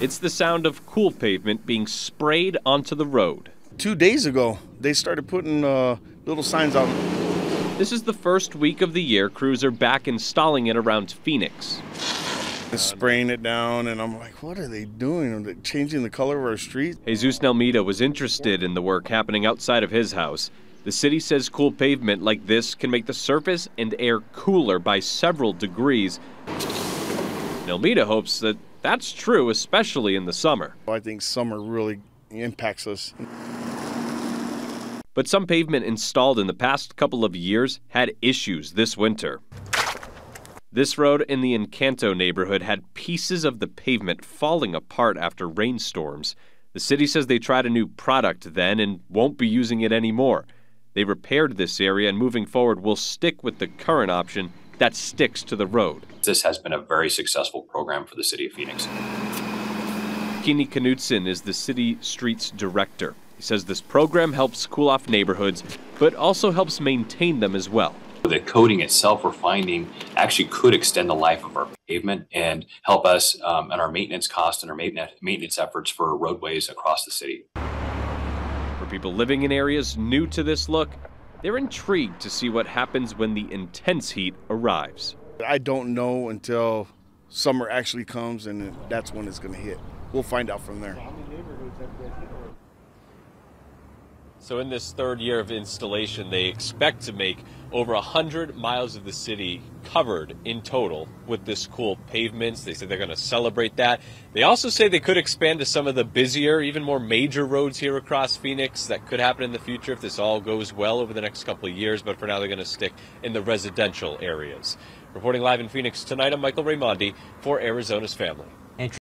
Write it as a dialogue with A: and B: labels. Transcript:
A: It's the sound of cool pavement being sprayed onto the road.
B: Two days ago, they started putting uh, little signs out.
A: This is the first week of the year crews are back installing it around Phoenix.
B: and spraying it down, and I'm like, what are they doing? Are they changing the color of our streets?
A: Jesus Nelmita was interested in the work happening outside of his house. The city says cool pavement like this can make the surface and air cooler by several degrees. Nelmita hopes that that's true, especially in the summer.
B: I think summer really impacts us.
A: But some pavement installed in the past couple of years had issues this winter. This road in the Encanto neighborhood had pieces of the pavement falling apart after rainstorms. The city says they tried a new product then and won't be using it anymore. They repaired this area and moving forward will stick with the current option that sticks to the road.
C: This has been a very successful program for the city of Phoenix.
A: Kini Knudson is the city streets director. He says this program helps cool off neighborhoods, but also helps maintain them as well.
C: The coating itself, we're finding, actually could extend the life of our pavement and help us um, in our maintenance costs and our maintenance maintenance efforts for roadways across the city.
A: For people living in areas new to this look, they're intrigued to see what happens when the intense heat arrives.
B: I don't know until summer actually comes, and that's when it's going to hit. We'll find out from there.
A: So, in this third year of installation, they expect to make over 100 miles of the city covered in total with this cool pavements. They said they're going to celebrate that. They also say they could expand to some of the busier, even more major roads here across Phoenix. That could happen in the future if this all goes well over the next couple of years, but for now, they're going to stick in the residential areas. Reporting live in Phoenix tonight, I'm Michael Raimondi for Arizona's Family.